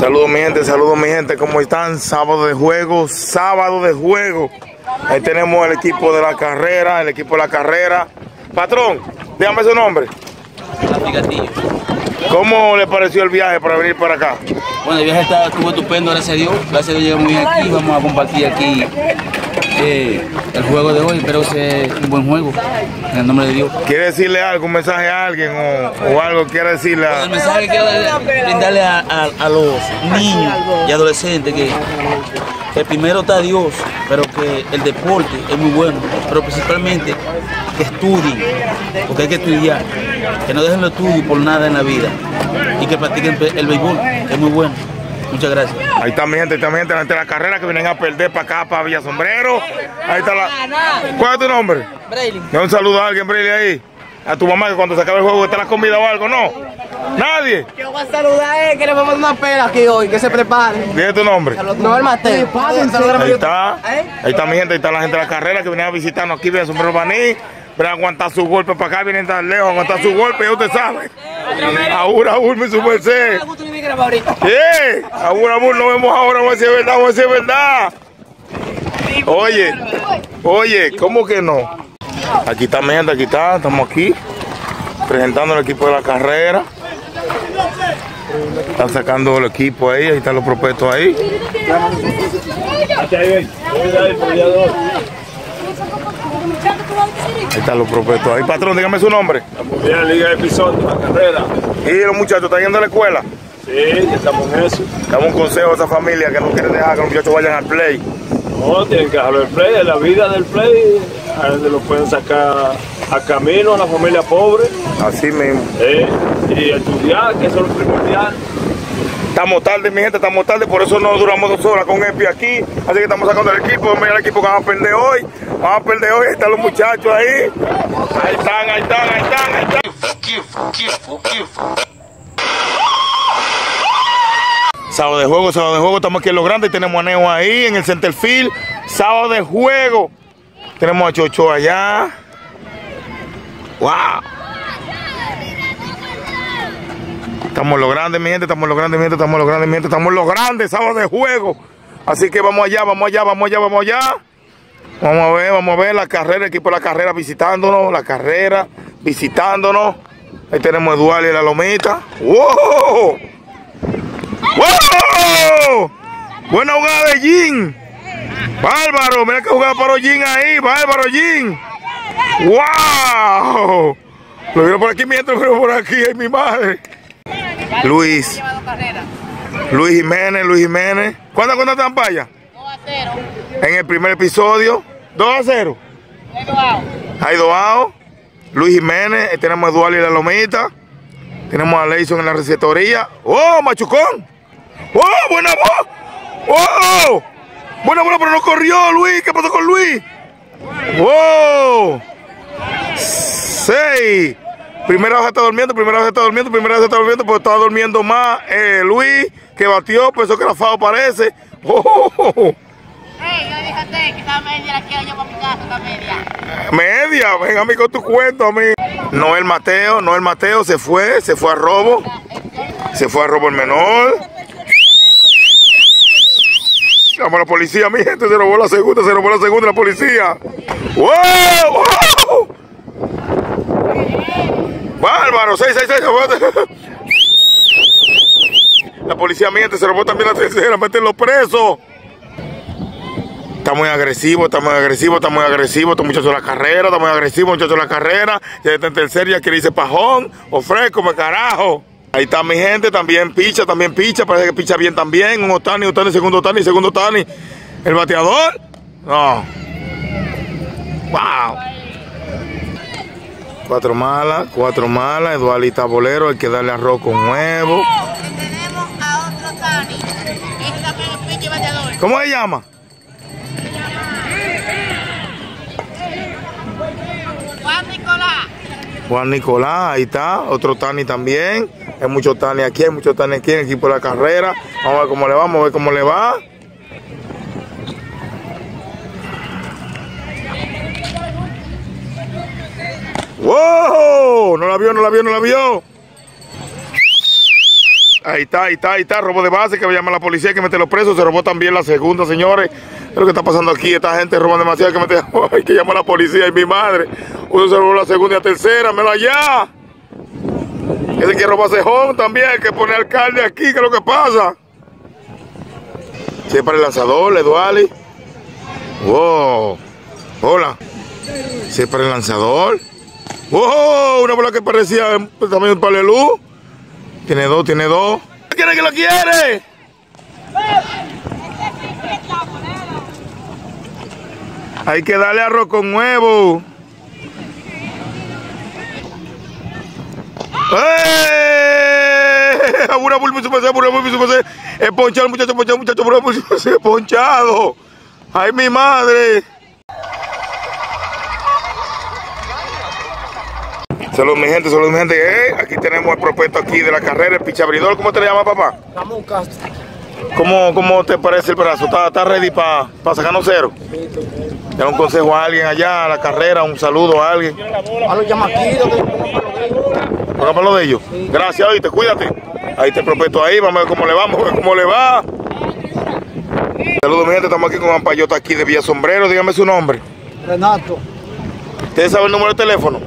Saludos mi gente, saludos mi gente, ¿cómo están? Sábado de juego, sábado de juego. Ahí tenemos el equipo de la carrera, el equipo de la carrera. Patrón, dígame su nombre. ¿Cómo le pareció el viaje para venir para acá? Bueno, el viaje está, estuvo estupendo, gracias a Dios. Gracias a Dios llegamos bien aquí. Vamos a compartir aquí eh, el juego de hoy. Espero que sea un buen juego. En el nombre de Dios. ¿Quiere decirle algo, un mensaje a alguien o, o algo quiere decirle a... El mensaje que quiero brindarle a, a- a los niños y adolescentes que, primero está Dios, pero que el deporte es muy bueno, pero principalmente que estudien, porque hay que estudiar, que no dejen los estudios por nada en la vida y que practiquen el béisbol, que es muy bueno. Muchas gracias. Ahí está mi gente, ahí está mi gente, la gente de la carrera que vienen a perder para acá, para Villa Sombrero. Ahí está la... ¿Cuál es tu nombre? Braylon. Da un saludo a alguien, Brily, ahí. A tu mamá que cuando se acabe el juego está la comida o algo, ¿no? Nadie. Yo voy a saludar a él que le vamos a dar una pela aquí hoy, que se prepare. Dile tu nombre. No el Mateo. Ahí está. Ahí está mi gente, ahí está la gente de la carrera que viene a visitarnos aquí, viene a Sombrero Baní. A aguantar su golpe para acá, vienen tan lejos a aguantar su golpe, ya usted sabe. Aún, aún, mi su merced. ¿Qué? Aún, aún, nos vemos ahora, vamos a decir verdad, vamos a decir verdad. Oye, oye, ¿cómo que no? Aquí está mi gente, aquí está, estamos aquí, presentando el equipo de la carrera. Están sacando el equipo ahí, ahí están los prospectos ahí. Ahí están los prospectos ahí. Patrón, dígame su nombre. Mundial Liga de Episodio, la carrera. Y los muchachos están yendo a la escuela. Sí, ya estamos en eso. Dame un consejo a esa familia que no quiere dejar que los muchachos vayan al play. No, tienen que dejar el play, es la vida del play, a donde lo pueden sacar a camino a la familia pobre, Así mismo. eh, y estudiar, que eso es lo primordial. Estamos tarde, mi gente, estamos tarde, por eso no duramos dos horas con Epi aquí. Así que estamos sacando el equipo, mira el equipo que vamos a perder hoy. Vamos a perder hoy, ahí están los muchachos ahí. Ahí están, ahí están, ahí están, ahí están. Sábado de juego, sábado de juego, estamos aquí en Los Grandes, tenemos a Neo ahí en el center field. Sábado de juego. Tenemos a Chocho allá. ¡Wow! Estamos en los grandes, mi gente, estamos en los grandes, mi gente, estamos en los grandes, mi gente, estamos en los grandes, sábado de juego. Así que vamos allá, vamos allá, vamos allá, vamos allá. Vamos a ver, vamos a ver la carrera, equipo de la carrera visitándonos, la carrera visitándonos. Ahí tenemos a Eduardo y la lomita. ¡Wow! ¡Wow! Buena jugada de Jin. Bárbaro, mira que jugaba para Jin ahí, bárbaro Jin. ¡Wow! Lo vieron por aquí mientras lo vieron por aquí, ay mi madre. Luis. Luis Jiménez, Luis Jiménez. ¿Cuántas cuentas están para allá? 2 a 0. En el primer episodio, 2 a 0. Hay Doao, Luis Jiménez, tenemos a Eduardo y la Lomita. Tenemos a Leison en la receptoría. ¡Oh, Machucón! ¡Oh, buena voz! ¡Oh! Buena bola, pero no corrió, Luis. ¿Qué pasó con Luis? ¡Wow! Seis. Primera vez está durmiendo, primera vez está durmiendo, primera vez está durmiendo, porque estaba durmiendo más eh, Luis, que batió, pensó que era fao parece. ¡Oh! Hey, yo dije que media la quiero yo para mi casa, esta media. Media, ven a mí con tu cuento, a mí. Noel Mateo, Noel Mateo se fue, se fue a robo. Se fue a robo el menor. Llama a la policía, mi gente, se robó la segunda, se robó la segunda la policía. ¡Wow! ¡Wow! Bárbaro, 666. La policía miente, se robó también la tercera, meterlo preso. Está muy agresivo, está muy agresivo, está muy agresivo. Este muchacho de la carrera, está muy agresivo, muchacho de la carrera. Ya está en tercera, ya quiere irse pajón o fresco, me carajo. Ahí está mi gente, también picha, también picha. Parece que picha bien también. Un Otani, Otani, segundo Otani, segundo Otani. El bateador. No. Wow. Cuatro malas, cuatro malas. Eduardita Bolero, hay que darle arroz con huevo. Tenemos a otro Tani. También es pinche bateador. ¿Cómo se llama? Juan Nicolás, ahí está, otro Tani también. Hay muchos Tani aquí, hay muchos Tani aquí en el equipo de la carrera. Vamos a ver cómo le va, vamos a ver cómo le va. ¡Wow! No la vio, no la vio, no la vio. Ahí está, ahí está, ahí está, robo de base, que llama a la policía, que mete los presos, se robó también la segunda, señores. Lo que está pasando aquí, esta gente roba demasiado, que mete, hay que llamar a la policía, y mi madre. Uno se robó la segunda y la tercera, melo allá. Ese que roba cejón también, que pone alcalde aquí, ¿qué es lo que pasa? Para el lanzador, Eduardo. Wow. Hola. Para el lanzador. Wow, una bola que parecía pues, también un palelú. Tiene dos, tiene dos. ¿Quiere que lo quiere? Hay que darle arroz con huevo. Abura bulbi su abura bulbi su Es ponchado, muchacho, ponchado, muchacho, abura ponchado. ¡Ay, mi madre! Saludos mi gente, saludos mi gente. Eh, aquí tenemos el propuesto aquí de la carrera, el pichabridor. ¿Cómo te le llama papá? Ramón Castro. ¿Cómo, cómo te parece el brazo? ¿Está, está ready para sacarnos cero? Da un consejo a alguien allá, a la carrera, un saludo a alguien. A los llamaquitos, para lo de ellos. Gracias, oíste, cuídate. Ahí te propuesto ahí, vamos a ver cómo le va, vamos a ver cómo le va. Saludos mi gente, estamos aquí con Juan Payota aquí de Villa Sombrero, dígame su nombre. Renato, ¿Ustedes saben el número de teléfono?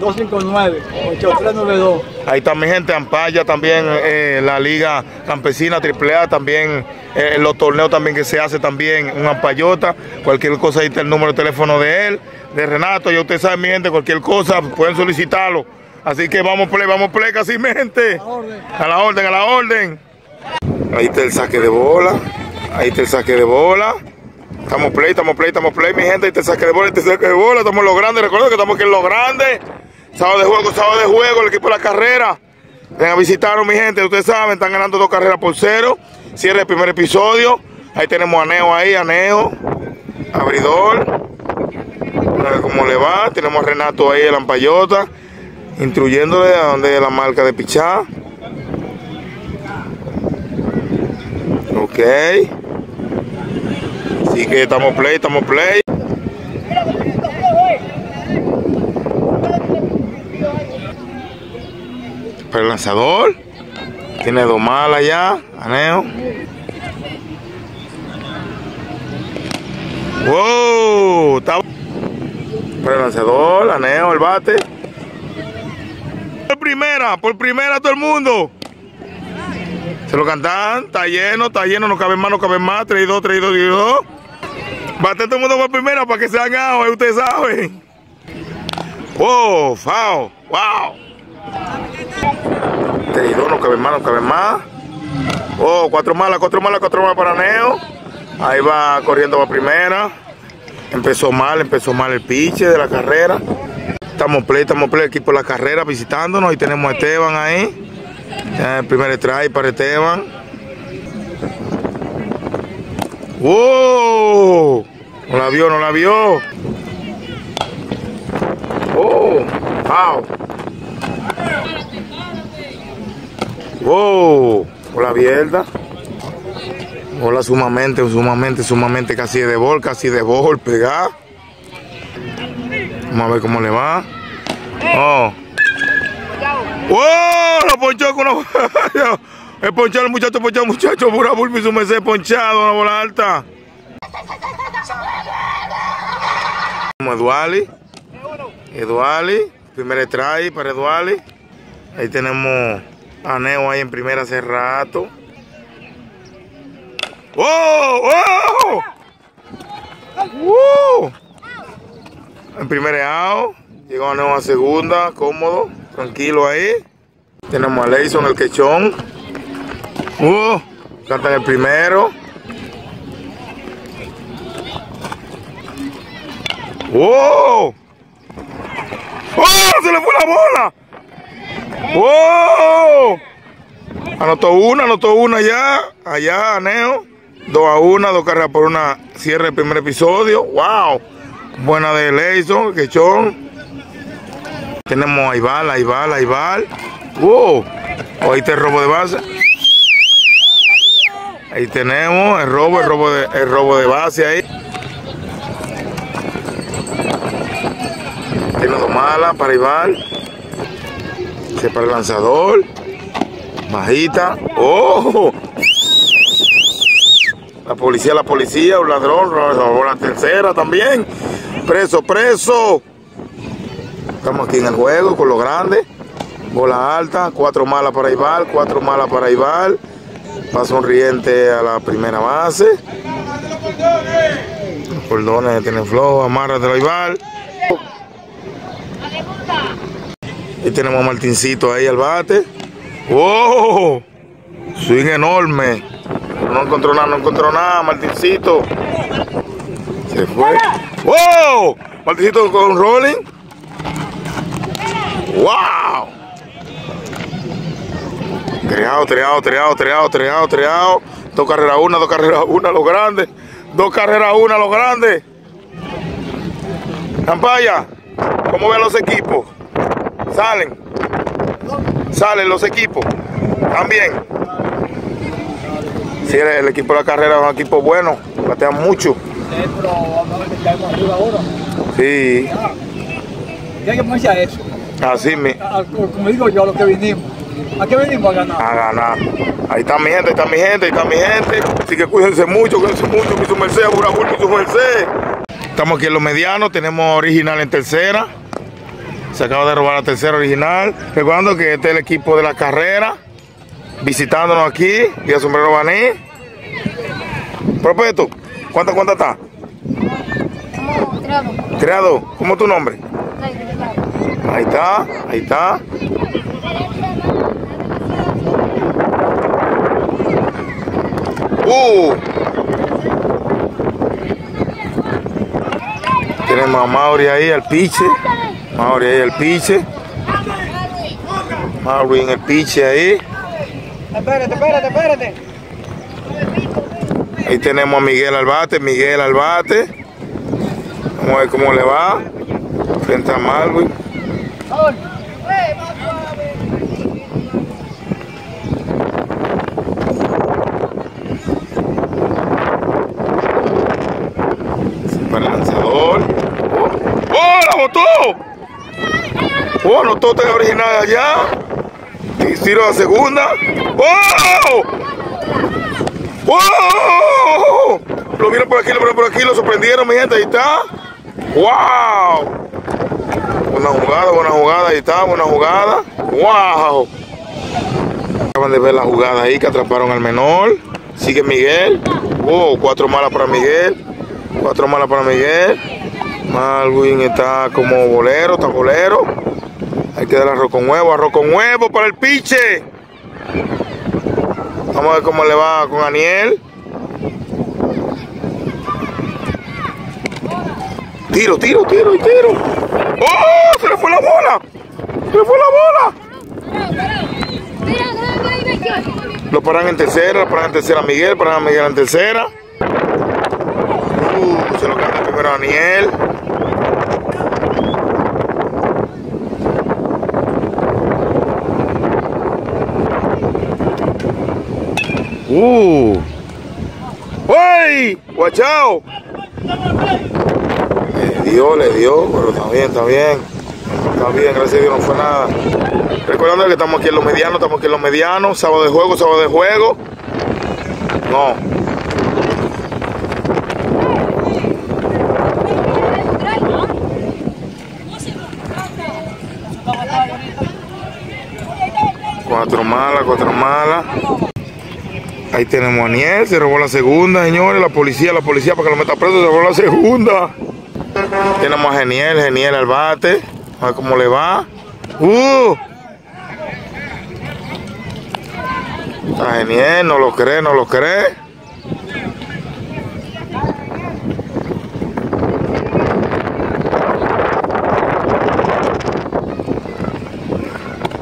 809-259-8392. Ahí está mi gente, Ampaya también, eh, la Liga Campesina AAA, también eh, los torneos también que se hace también, un Ampayota, cualquier cosa ahí está el número de teléfono de él, de Renato, ya ustedes saben mi gente, cualquier cosa pueden solicitarlo. Así que vamos play, vamos play casi mi gente. A la orden, a la orden. Ahí está el saque de bola, ahí está el saque de bola. Estamos play, estamos play, estamos play, mi gente. Este saque de bola, este saque de bola. Estamos en los grandes. Recuerden que estamos aquí en los grandes. Sábado de juego, sábado de juego, el equipo de la carrera. Vengan a mi gente. Ustedes saben, están ganando dos carreras por cero. Cierre el primer episodio. Ahí tenemos a Neo ahí, a Neo. Abridor. Cómo le va. Tenemos a Renato ahí, el Ampayota. Instruyéndole a dónde es la marca de pichá. Ok. Así que estamos play, estamos play. Para el lanzador. Tiene dos malas ya. Aneo. Wow. Está... Para el lanzador. Aneo, el bate. Por primera, por primera todo el mundo. Se lo cantan, está lleno, está lleno, no cabe más, no cabe más, 3 y 2, 3 y 2, 3 y 2. Bate todo el mundo por primera para que se hagan ustedes saben. Wow, fao, wow. 3 y 2, no cabe más, no cabe más. Oh, cuatro malas, cuatro malas, cuatro malas para Neo. Ahí va corriendo para primera. Empezó mal, empezó mal el piche de la carrera. Estamos play, estamos play, equipo de la carrera visitándonos. Y tenemos a Esteban ahí. El primer try para Esteban. ¡Wow! No la vio, no la vio. ¡Oh! ¡Wow! ¡Wow! Bola abierta. Bola sumamente, sumamente, sumamente casi de bol, casi de bol, pegada. Vamos a ver cómo le va. Oh. ¡Wow! Lo ponchó con una. El ponchado, el muchacho, ponchado, muchacho, pura bulbi, su merced ponchado, una bola alta. Como Eduali. Eduali. Primer try para Eduali. Ahí tenemos a Neo ahí en primera hace rato. ¡Wow! ¡Wow! ¡Wow! En primer out. Llegó a Neo a segunda, cómodo, tranquilo ahí. Tenemos a Leison, el quechón. Uh, cantan el primero. ¡Wow! ¡Oh! ¡Se le fue la bola! ¡Wow! Anotó una, anotó una ya. Allá, Neo. Dos a una, dos carreras por una. Cierre el primer episodio. ¡Wow! Buena de Leison, quechón. Tenemos a Ibal, a Ibal, a Ibal. ¡Wow! Oíste el robo de base. Ahí tenemos el robo, el robo de, el robo de base ahí. Tiene dos malas para Ibal. Ese para el lanzador. Bajita. ¡Oh! La policía, la policía, un ladrón, la tercera también. Preso, preso. Estamos aquí en el juego con los grandes. Bola alta, cuatro malas para Ibar, cuatro malas para Ibar. Va sonriente a la primera base. Cordones tienen flojo, la Ibar. Y tenemos a Martincito ahí al bate. ¡Wow! Swing enorme. No encontró nada, no encontró nada, Martincito. Se fue. ¡Wow! Martincito con rolling. ¡Wow! Treado, treado, treado, treado, treado, treado. Dos carreras una, dos carreras una, los grandes. Dos carreras una, los grandes. Campaya, ¿cómo ven los equipos? Salen. Salen los equipos. También. Si el equipo de la carrera es un equipo bueno, batean mucho. pero vamos a ver que caemos arriba ahora. Sí, Y hay que ponerse a eso. así A- como digo yo, a lo que vinimos. ¿A qué venimos a ganar? a ganar. Ahí está mi gente, ahí está mi gente, ahí está mi gente. Así que cuídense mucho, cuídense mucho, mi su merced, Burabur, mi su merced. Estamos aquí en los medianos, tenemos original en tercera. Se acaba de robar la tercera original. Recordando que este es el equipo de la carrera, visitándonos aquí, y sombrero baní. Propeto, ¿cuánta cuánta está? Creado, ¿cómo es tu nombre? Ahí está, ahí está. Uh. Tenemos a Mauri ahí al piche. Mauri ahí al piche. Mauri en el piche ahí. Espérate, espérate, espérate. Ahí tenemos a Miguel al bate, Miguel al bate. Vamos a ver cómo le va. Frente a Malvin. Para el lanzador. ¡Oh! ¡Oh! ¡La botó! ¡Oh! Anotó este original allá. Y tiro a segunda. ¡Oh! ¡Wow! Lo vieron por aquí, lo vieron por aquí, lo sorprendieron, mi gente, ahí está. ¡Wow! Buena jugada, buena jugada, ahí está, buena jugada. ¡Wow! Acaban de ver la jugada ahí que atraparon al menor. Sigue Miguel. ¡Wow! Cuatro malas para Miguel. Cuatro malas para Miguel. Malwin está como bolero, está bolero. Hay que dar arroz con huevo, arroz con huevo para el piche. Vamos a ver cómo le va con Aniel. Tiro, tiro, tiro, tiro. ¡Oh! ¡Se le fue la bola! ¡Se le fue la bola! Lo paran en tercera, lo paran en tercera a Miguel, paran a Miguel en tercera. Uh, se lo canta primero a Aniel. Uh. ¡Uy! ¡Guachao! Le dio, le dio, pero está bien, está bien. Está bien, gracias a Dios no fue nada. Recordando que estamos aquí en los medianos, estamos aquí en los medianos. Sábado de juego, sábado de juego. No. Cuatro malas, cuatro malas. Ahí tenemos a Aniel, se robó la segunda, señores. La policía, la policía para que lo meta preso, se robó la segunda. Tenemos a Geniel, Geniel al bate. A ver cómo le va. ¡Uh! Está Geniel, no lo cree, no lo cree.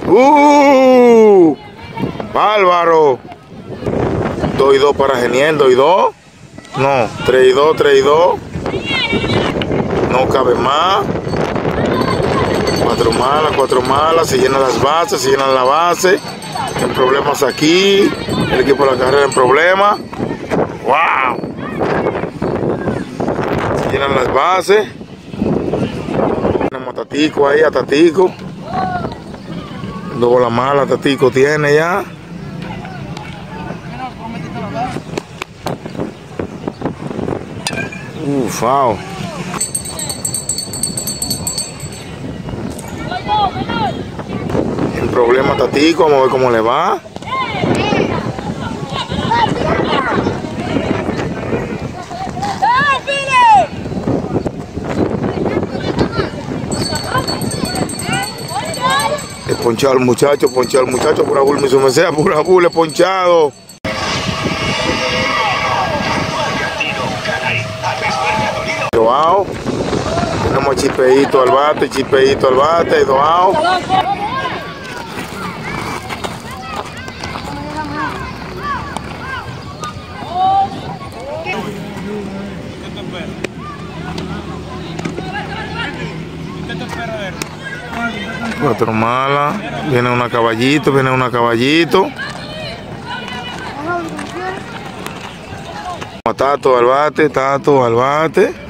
¡Uh! ¡Bárbaro! 2 y 2 para Geniel, 2 y 2. No, 3 y 2, 3 y 2. No cabe más. 4 malas, 4 malas. Se llenan las bases, se llenan la base. En problemas aquí. El equipo de la carrera en problemas. ¡Wow! Se llenan las bases. Tenemos a Tatico ahí, a Tatico. Dos bolas malas Tatico tiene ya. Ufao. El problema tatico, vamos a cómo le va. He ponchado al muchacho, ponchado al muchacho, pura bull, me sea, pura bull, he ponchado. Chipeito al bate, chipeito al bate, doao. Cuatro malas. Viene una caballito, viene una caballito. Tato al bate, Tato al bate.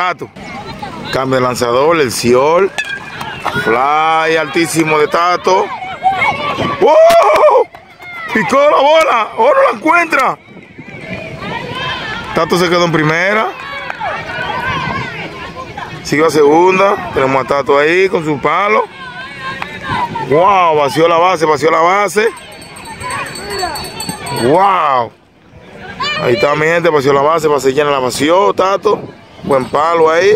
Tato. Cambio de lanzador, el Ciol. Fly altísimo de Tato. ¡Wow! Picó la bola. Oro la encuentra. Tato se quedó en primera. Sigue a segunda. Tenemos a Tato ahí con su palo. Wow, vació la base, vació la base. Wow. Ahí está mi gente, vació la base, base llena la vació, Tato. Buen palo ahí.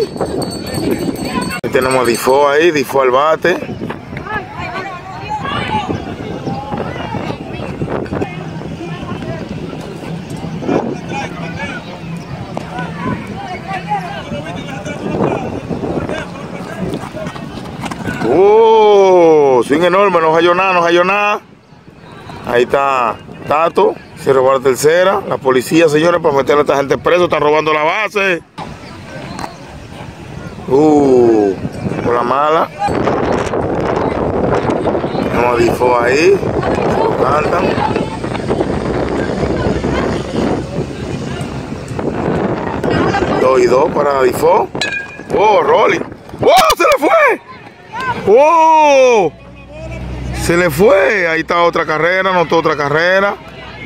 Ahí tenemos a Difo ahí, Difo al bate. Oh, swing enorme, no halló nada, no halló nada. Ahí está Tato, se robó la tercera. La policía, señores, para meter a esta gente preso, están robando la base. Uh, por la mala. A Difo ahí, lo cantan. Dos y dos para Difo. Oh, Rolling. ¡Oh, se le fue! ¡Oh! Se le fue. Ahí está otra carrera, notó otra carrera.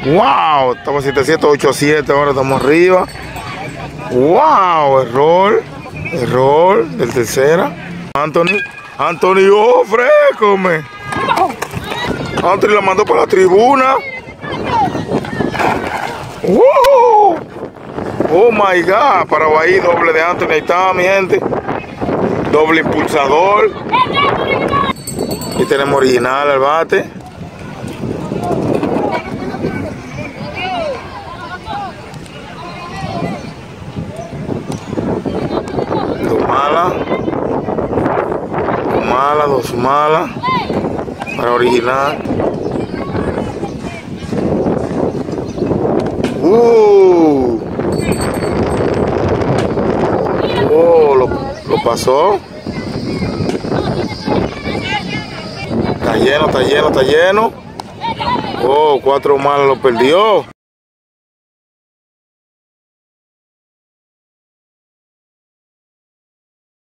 ¡Wow! Estamos 7-7, 8-7, ahora estamos arriba. ¡Wow! Error. Error del tercera. Anthony. Anthony, oh. Anthony la mandó para la tribuna. Oh my God. Para ahí, doble de Anthony. Ahí está, mi gente. Doble impulsador. Y tenemos original al bate. Dos malas. Malas. Para original. Uh. Oh, lo, lo pasó. Está lleno, está lleno, está lleno. Oh, cuatro malas lo perdió.